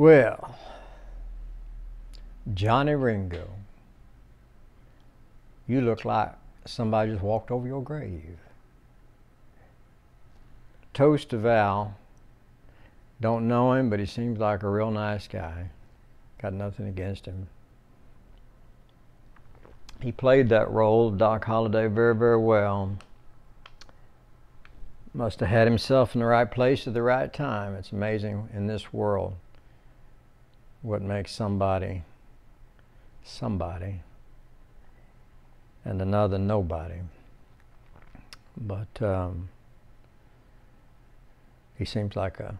Well, Johnny Ringo, you look like somebody just walked over your grave. Toast to Val. Don't know him, but he seems like a real nice guy. Got nothing against him. He played that role of Doc Holliday very, very well. Must have had himself in the right place at the right time. It's amazing in this world what makes somebody somebody and another nobody. But um, he seems like a,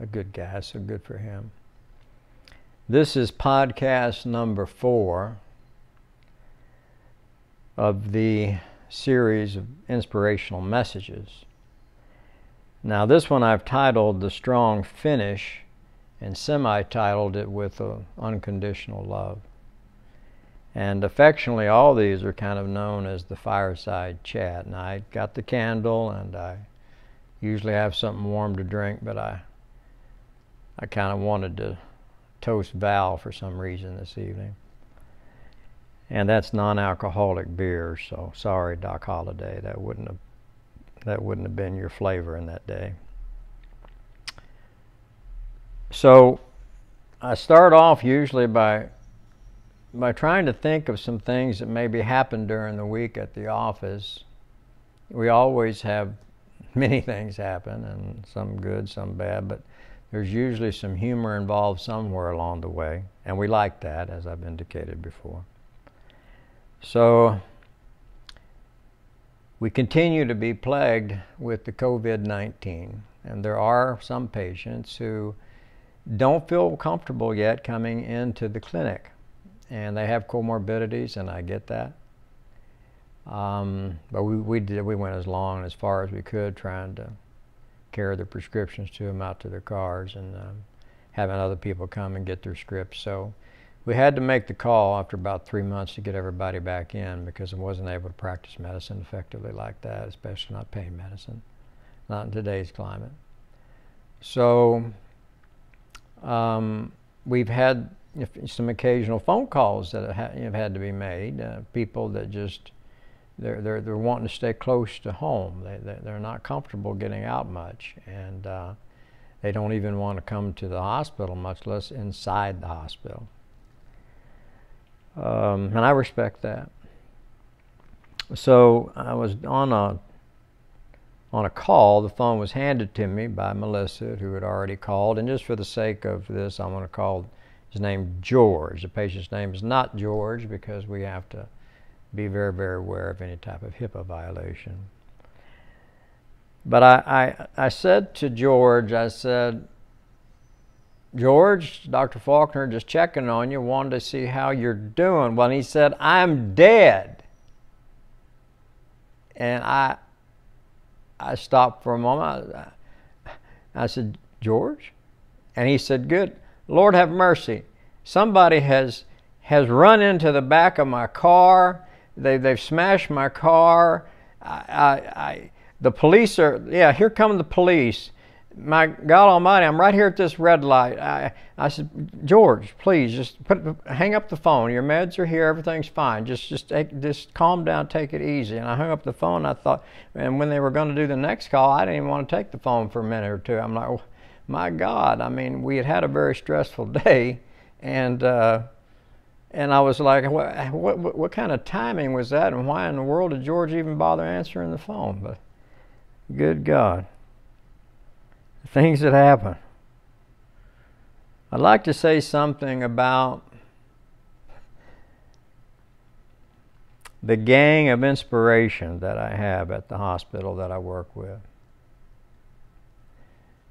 a good guy, so good for him. This is podcast number four of the series of inspirational messages. Now, this one I've titled The Strong Finish and semi titled it with uh, Unconditional Love. And affectionately, all these are kind of known as the fireside chat. And I got the candle and I usually have something warm to drink, but I, I kind of wanted to toast Val for some reason this evening. And that's non-alcoholic beer, so sorry, Doc Holliday, that wouldn't have that wouldn't have been your flavor in that day. So I start off usually by by trying to think of some things that maybe happened during the week at the office. We always have many things happen, and some good, some bad, but there's usually some humor involved somewhere along the way, and we like that, as I've indicated before. So we continue to be plagued with the COVID 19, and there are some patients who don't feel comfortable yet coming into the clinic, and they have comorbidities, and I get that. Um, but we, we did we went as long as far as we could trying to carry the prescriptions to them out to their cars and um, having other people come and get their scripts. So we had to make the call after about three months to get everybody back in because I wasn't able to practice medicine effectively like that, especially not pain medicine, not in today's climate. So um, we've had some occasional phone calls that have had to be made. Uh, people that just they're, they're, they're wanting to stay close to home. They, they're not comfortable getting out much, and uh, they don't even want to come to the hospital, much less inside the hospital. Um, and I respect that. So I was on a on a call. The phone was handed to me by Melissa, who had already called. And just for the sake of this, I'm going to call his name George. The patient's name is not George because we have to be very, very aware of any type of HIPAA violation. But I, I, I said to George, I said, George, Dr. Faulkner just checking on you, wanted to see how you're doing. Well, he said, I'm dead. And I, I stopped for a moment. I, I said, George? And he said, Good. Lord have mercy. Somebody has, has run into the back of my car they, they've smashed my car. I, I, I, the police are, yeah, here come the police. My God Almighty, I'm right here at this red light. I, I said, George, please just put, hang up the phone. Your meds are here. Everything's fine. Just, just, take, just calm down. Take it easy. And I hung up the phone. I thought, and when they were going to do the next call, I didn't even want to take the phone for a minute or two. I'm like, oh, my God. I mean, we had had a very stressful day, and uh, and I was like, what, what, what kind of timing was that? And why in the world did George even bother answering the phone? But good God, things that happen. I'd like to say something about the gang of inspiration that I have at the hospital that I work with.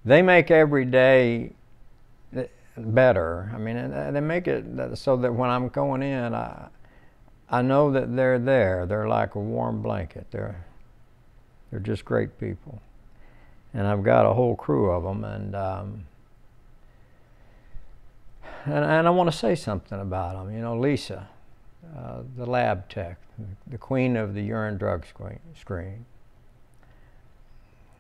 They make every day better. I mean, uh, they make it so that when I'm going in, I, I know that they're there. They're like a warm blanket. They're, they're just great people. And I've got a whole crew of them, and um, and, and I want to say something about them. You know, Lisa, uh, the lab tech, the queen of the urine drug screen, screen.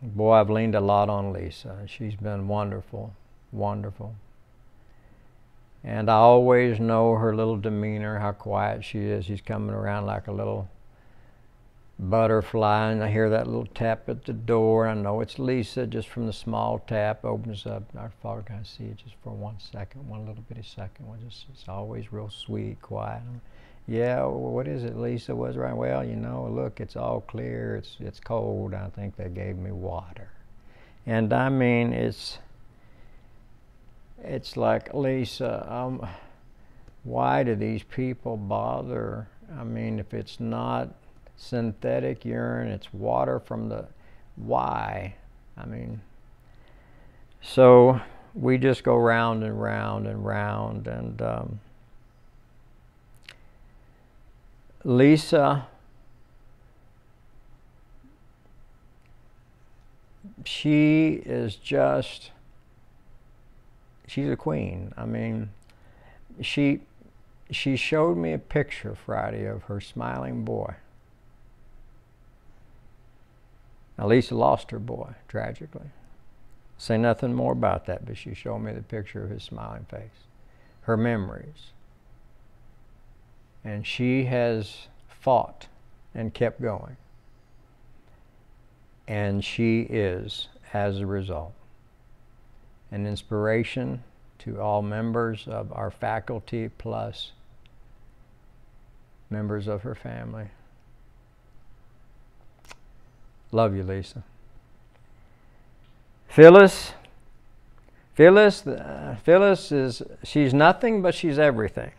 Boy, I've leaned a lot on Lisa. She's been wonderful, wonderful. And I always know her little demeanor, how quiet she is. She's coming around like a little butterfly, and I hear that little tap at the door. I know it's Lisa just from the small tap. Opens up. Our father can I see it just for one second, one little bitty second. just, it's always real sweet, quiet. Yeah, what is it, Lisa? Was right? Well, you know, look, it's all clear. It's it's cold. I think they gave me water, and I mean, it's it's like Lisa. Um, why do these people bother? I mean, if it's not synthetic urine, it's water from the why? I mean, so we just go round and round and round. And um, Lisa, she is just, she's a queen. I mean, she she showed me a picture Friday of her smiling boy. Now, Lisa lost her boy, tragically. Say nothing more about that, but she showed me the picture of his smiling face, her memories. And she has fought and kept going. And she is, as a result, an inspiration to all members of our faculty plus members of her family. Love you, Lisa. Phyllis. Phyllis, uh, Phyllis is she's nothing, but she's everything.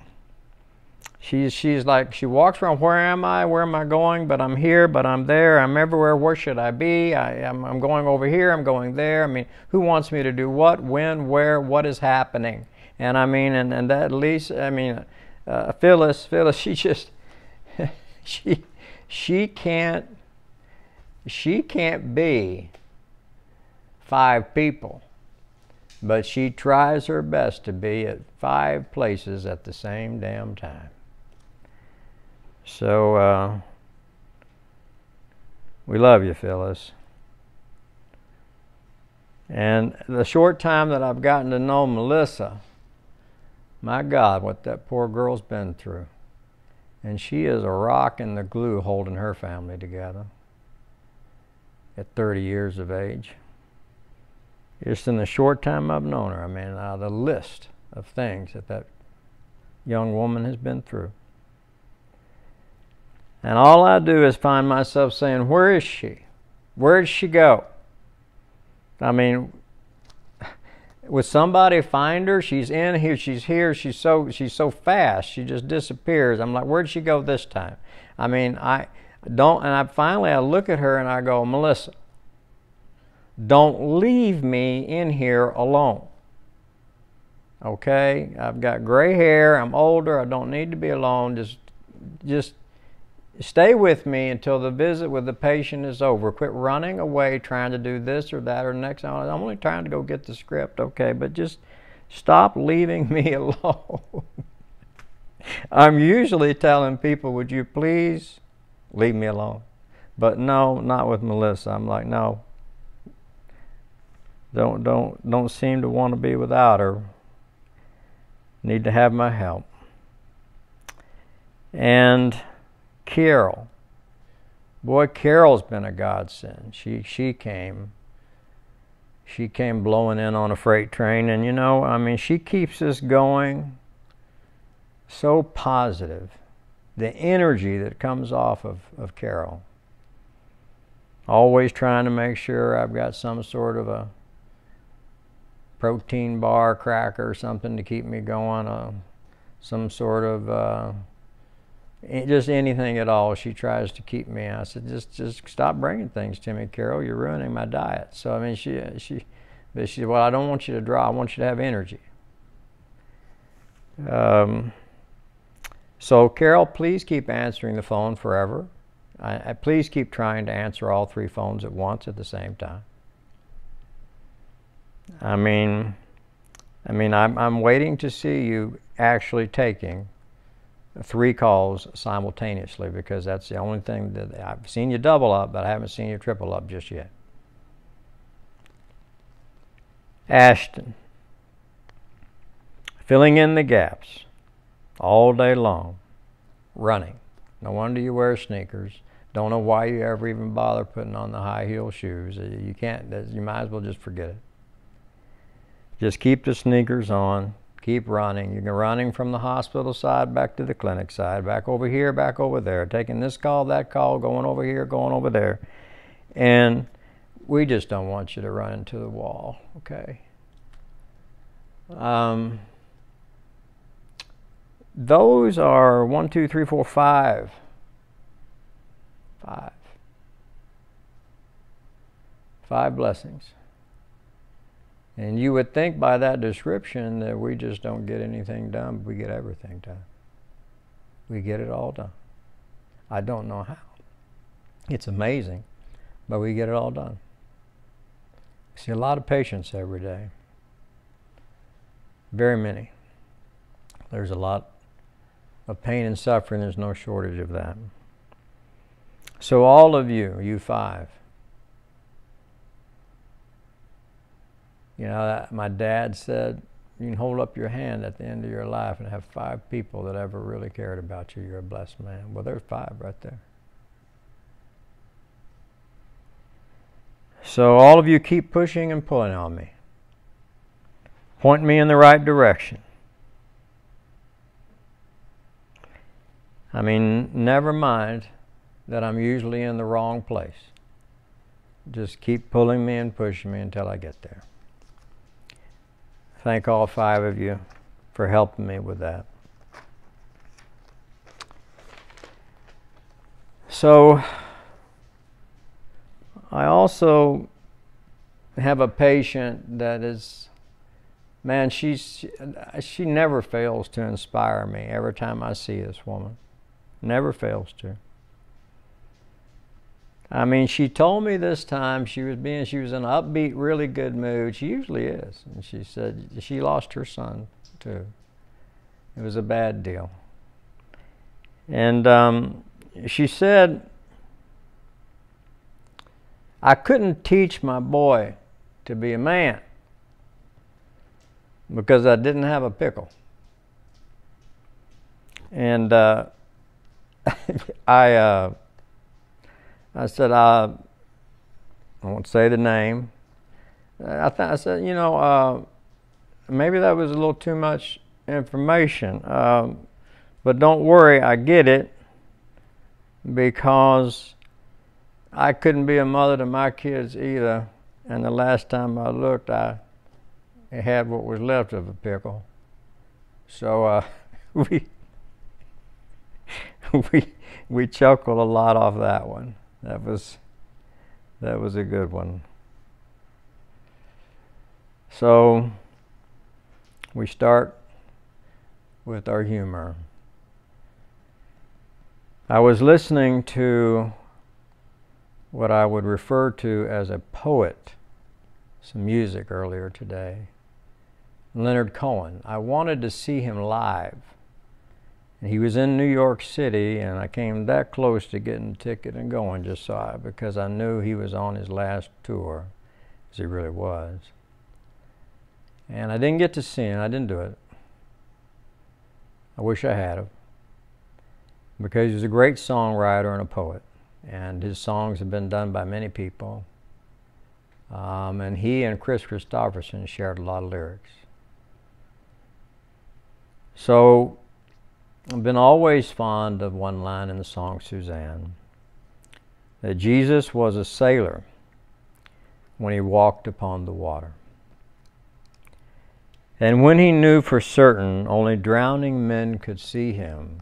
She's she's like she walks around. Where am I? Where am I going? But I'm here. But I'm there. I'm everywhere. Where should I be? I, am I'm going over here. I'm going there. I mean, who wants me to do what? When? Where? What is happening? And I mean, and and that Lisa. I mean, uh, Phyllis. Phyllis. She just she she can't she can't be five people, but she tries her best to be at five places at the same damn time. So, uh, we love you, Phyllis. And the short time that I've gotten to know Melissa, my God, what that poor girl's been through. And she is a rock and the glue holding her family together at 30 years of age. Just in the short time I've known her, I mean, uh, the list of things that that young woman has been through. And all I do is find myself saying, Where is she? Where did she go? I mean, would somebody find her? She's in here, she's here, she's so she's so fast, she just disappears. I'm like, where'd she go this time? I mean, I don't, and I finally I look at her and I go, Melissa, don't leave me in here alone. Okay, I've got gray hair. I'm older. I don't need to be alone. Just, just stay with me until the visit with the patient is over. Quit running away trying to do this or that or next. I'm only trying to go get the script, okay? But just stop leaving me alone. I'm usually telling people, would you please leave me alone. But no, not with Melissa. I'm like, no. Don't don't don't seem to want to be without her. Need to have my help. And Carol. Boy, Carol's been a godsend. She she came she came blowing in on a freight train and you know, I mean, she keeps us going so positive the energy that comes off of, of Carol. Always trying to make sure I've got some sort of a protein bar, cracker, or something to keep me going, uh, some sort of uh, just anything at all. She tries to keep me. I said, just just stop bringing things to me, Carol. You're ruining my diet. So I mean, she she, but she said, well, I don't want you to draw. I want you to have energy. Um, so, Carol, please keep answering the phone forever. I, I, please keep trying to answer all three phones at once at the same time. I mean, I mean, I'm, I'm waiting to see you actually taking three calls simultaneously because that's the only thing that I've seen you double up, but I haven't seen you triple up just yet. Ashton. filling in the gaps all day long, running. No wonder you wear sneakers. Don't know why you ever even bother putting on the high heel shoes. You can't, you might as well just forget it. Just keep the sneakers on, keep running. You're running from the hospital side back to the clinic side, back over here, back over there, taking this call, that call, going over here, going over there. And we just don't want you to run into the wall, okay? Um, those are one, two, three, four, five. Five. Five blessings. And you would think by that description that we just don't get anything done, but we get everything done. We get it all done. I don't know how. It's amazing, but we get it all done. See a lot of patients every day. Very many. There's a lot of pain and suffering. There's no shortage of that. So, all of you, you five, you know, my dad said, you can hold up your hand at the end of your life and have five people that ever really cared about you. You're a blessed man. Well, there's five right there. So, all of you keep pushing and pulling on me. Point me in the right direction. I mean, never mind that I'm usually in the wrong place. Just keep pulling me and pushing me until I get there. Thank all five of you for helping me with that. So, I also have a patient that is man she's she never fails to inspire me every time I see this woman never fails to. I mean she told me this time she was being she was in an upbeat really good mood. She usually is. And she said she lost her son too. It was a bad deal. And um, she said I couldn't teach my boy to be a man because I didn't have a pickle. And uh, I, uh, I said, I, I won't say the name. I, th- I said, you know, uh, maybe that was a little too much information. Um, but don't worry, I get it because I couldn't be a mother to my kids either. And the last time I looked, I had what was left of a pickle. So uh, we we we chuckled a lot off that one. That was that was a good one. So we start with our humor. I was listening to what I would refer to as a poet, some music earlier today. Leonard Cohen. I wanted to see him live. He was in New York City, and I came that close to getting a ticket and going just so I, because I knew he was on his last tour, as he really was. And I didn't get to see him. I didn't do it. I wish I had him. Because he was a great songwriter and a poet and his songs have been done by many people. Um, and he and Kris Kristofferson shared a lot of lyrics. So I've been always fond of one line in the song Suzanne that Jesus was a sailor when he walked upon the water. And when he knew for certain only drowning men could see him,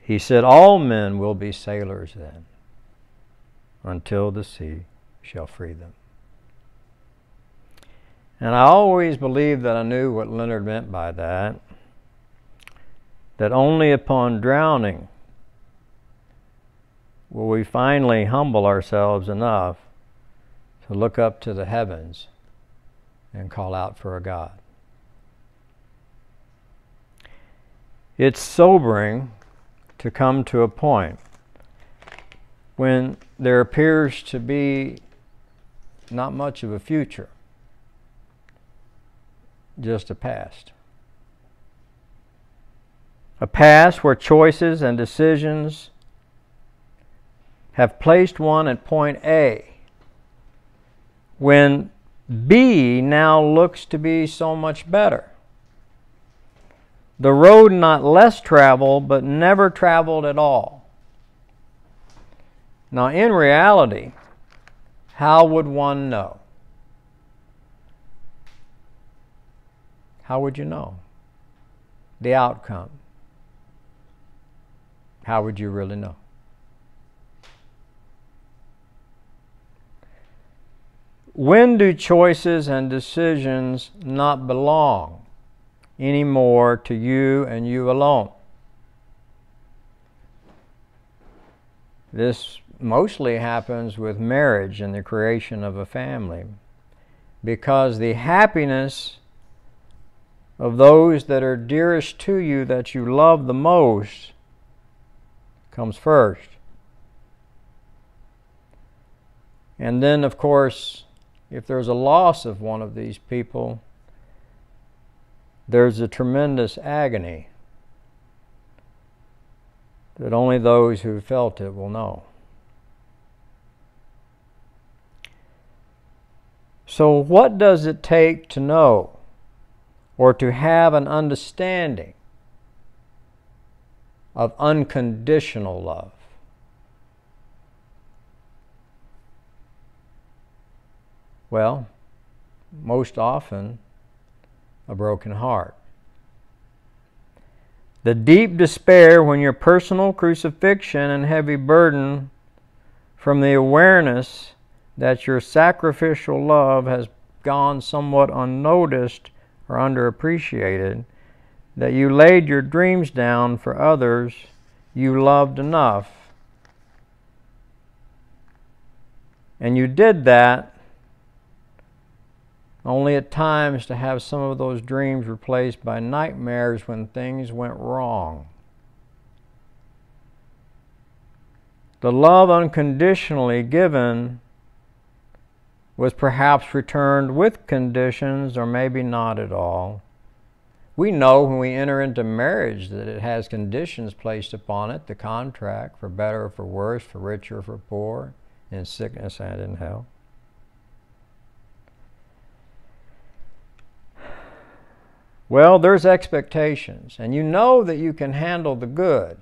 he said, All men will be sailors then, until the sea shall free them. And I always believed that I knew what Leonard meant by that. That only upon drowning will we finally humble ourselves enough to look up to the heavens and call out for a God. It's sobering to come to a point when there appears to be not much of a future. just a past. A past where choices and decisions have placed one at point A when B now looks to be so much better. The road not less traveled, but never traveled at all. Now, in reality, how would one know? How would you know the outcome? How would you really know? When do choices and decisions not belong anymore to you and you alone? This mostly happens with marriage and the creation of a family because the happiness of those that are dearest to you that you love the most comes first. And then, of course, if there's a loss of one of these people, there's a tremendous agony that only those who felt it will know. So, what does it take to know or to have an understanding of unconditional love? Well, most often, a broken heart. The deep despair when your personal crucifixion and heavy burden from the awareness that your sacrificial love has gone somewhat unnoticed or underappreciated, that you laid your dreams down for others you loved enough. And you did that only at times to have some of those dreams replaced by nightmares when things went wrong. The love unconditionally given was perhaps returned with conditions or maybe not at all. We know when we enter into marriage that it has conditions placed upon it, the contract, for better or for worse, for richer or for poor, in sickness and in health. Well, there's expectations, and you know that you can handle the good.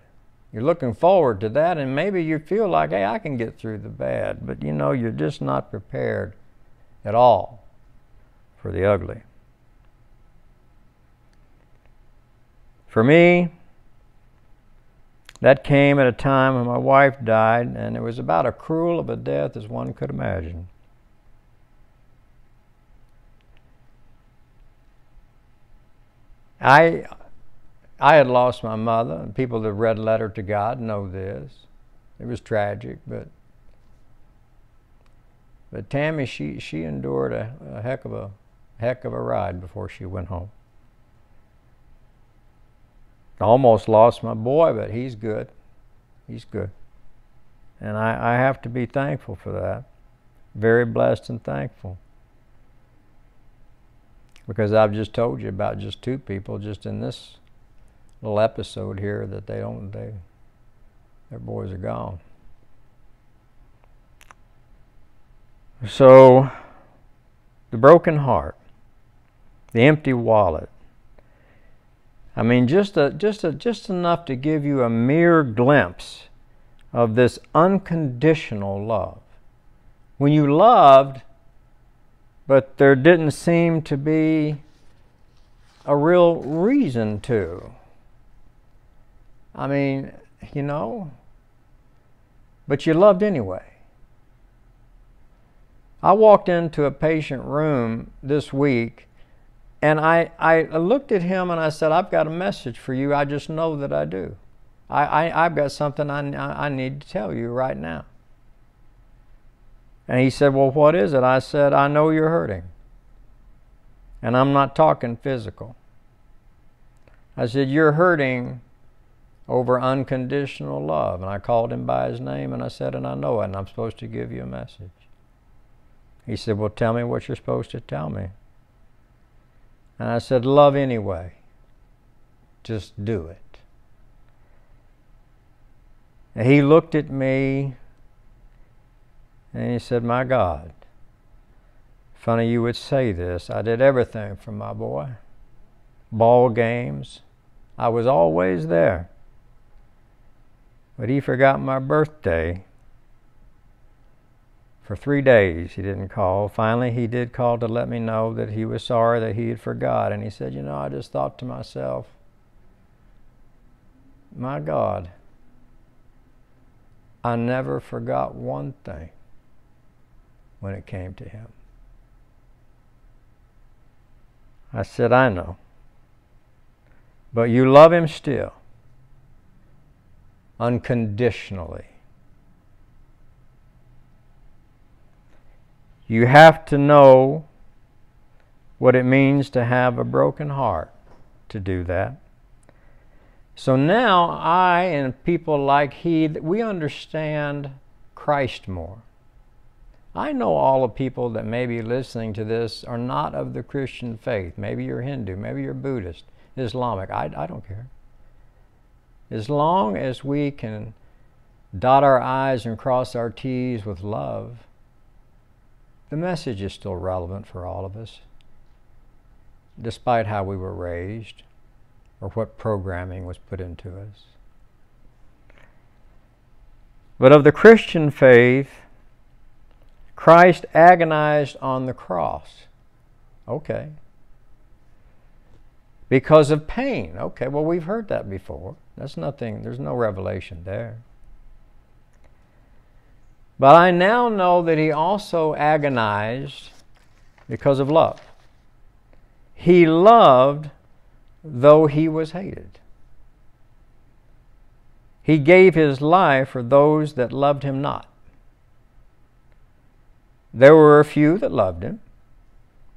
You're looking forward to that, and maybe you feel like, hey, I can get through the bad, but you know, you're just not prepared at all for the ugly. For me, that came at a time when my wife died, and it was about as cruel of a death as one could imagine. I, I had lost my mother, and people that read Letter to God know this. It was tragic, but but Tammy, she she endured a, a heck of a heck of a ride before she went home. Almost lost my boy, but he's good. He's good. And I, I have to be thankful for that. Very blessed and thankful because I've just told you about just two people just in this little episode here that they don't they their boys are gone. So the broken heart, the empty wallet. I mean just a, just a, just enough to give you a mere glimpse of this unconditional love. When you loved but there didn't seem to be a real reason to. I mean, you know, but you loved anyway. I walked into a patient room this week and I, I looked at him and I said, I've got a message for you. I just know that I do. I, I, I've got something I, I need to tell you right now. And he said, Well, what is it? I said, I know you're hurting. And I'm not talking physical. I said, You're hurting over unconditional love. And I called him by his name and I said, And I know it, and I'm supposed to give you a message. He said, Well, tell me what you're supposed to tell me. And I said, Love anyway. Just do it. And he looked at me and he said, My God, funny you would say this. I did everything for my boy. Ball games. I was always there. But he forgot my birthday. For three days he didn't call. Finally, he did call to let me know that he was sorry that he had forgot. And he said, You know, I just thought to myself, my God, I never forgot one thing when it came to him. I said, I know. But you love him still, unconditionally. You have to know what it means to have a broken heart to do that. So now I and people like he, we understand Christ more. I know all the people that may be listening to this are not of the Christian faith. Maybe you're Hindu, maybe you're Buddhist, Islamic. I, I don't care. As long as we can dot our I's and cross our T's with love, the message is still relevant for all of us, despite how we were raised or what programming was put into us. But of the Christian faith, Christ agonized on the cross. Okay. Because of pain. Okay, well, we've heard that before. That's nothing, there's no revelation there. But I now know that he also agonized because of love. He loved though he was hated. He gave his life for those that loved him not. There were a few that loved him,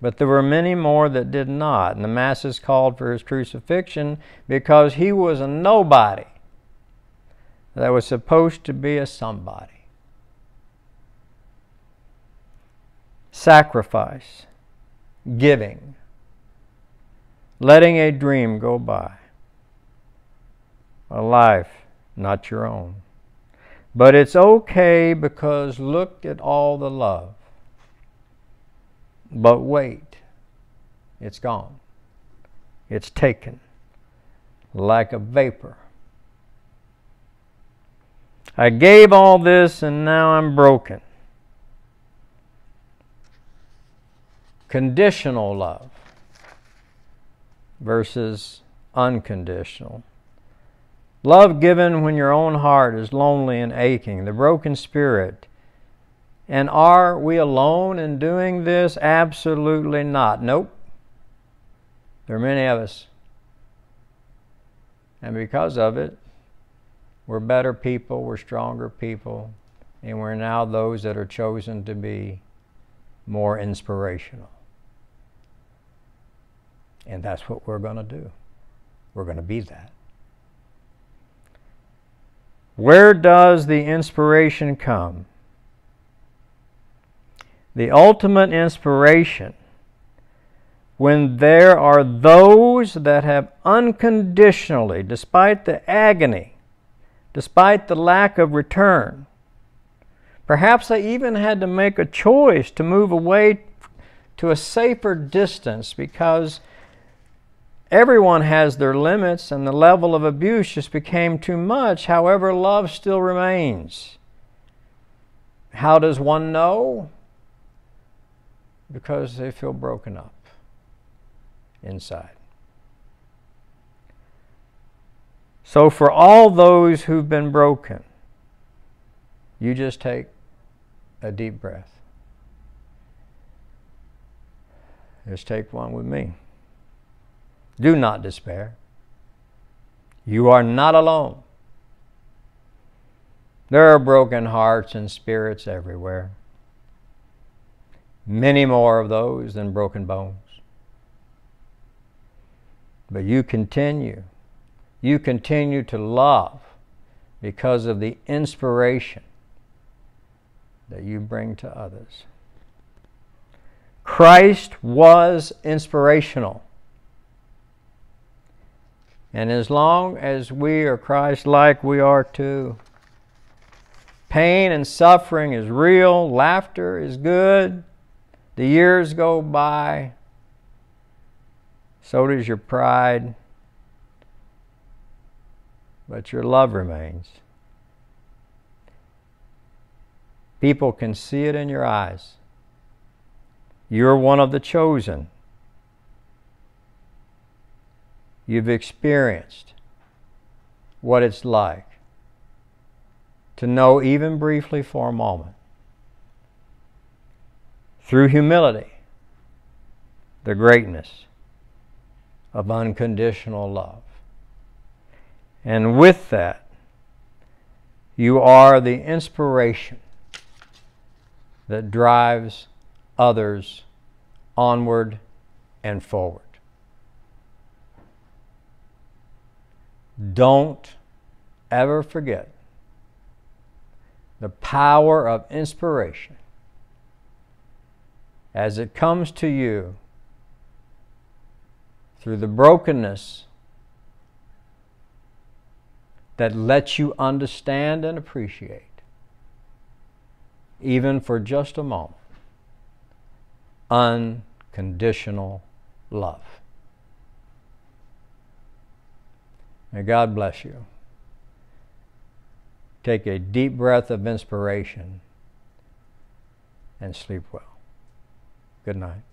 but there were many more that did not. And the masses called for his crucifixion because he was a nobody that was supposed to be a somebody. Sacrifice, giving, letting a dream go by, a life not your own. But it's okay because look at all the love. But wait, it's gone. It's taken like a vapor. I gave all this and now I'm broken. Conditional love versus unconditional. Love given when your own heart is lonely and aching, the broken spirit. And are we alone in doing this? Absolutely not. Nope. There are many of us. And because of it, we're better people, we're stronger people, and we're now those that are chosen to be more inspirational. And that's what we're going to do. We're going to be that. Where does the inspiration come? The ultimate inspiration when there are those that have unconditionally, despite the agony, despite the lack of return, perhaps they even had to make a choice to move away to a safer distance because Everyone has their limits, and the level of abuse just became too much. However, love still remains. How does one know? Because they feel broken up inside. So, for all those who've been broken, you just take a deep breath. Just take one with me. Do not despair. You are not alone. There are broken hearts and spirits everywhere. Many more of those than broken bones. But you continue. You continue to love because of the inspiration that you bring to others. Christ was inspirational. And as long as we are Christ like, we are too. Pain and suffering is real, laughter is good. The years go by, so does your pride, but your love remains. People can see it in your eyes. You're one of the chosen. You've experienced what it's like to know, even briefly for a moment, through humility, the greatness of unconditional love. And with that, you are the inspiration that drives others onward and forward. Don't ever forget the power of inspiration as it comes to you through the brokenness that lets you understand and appreciate, even for just a moment, unconditional love. May God bless you. Take a deep breath of inspiration and sleep well. Good night.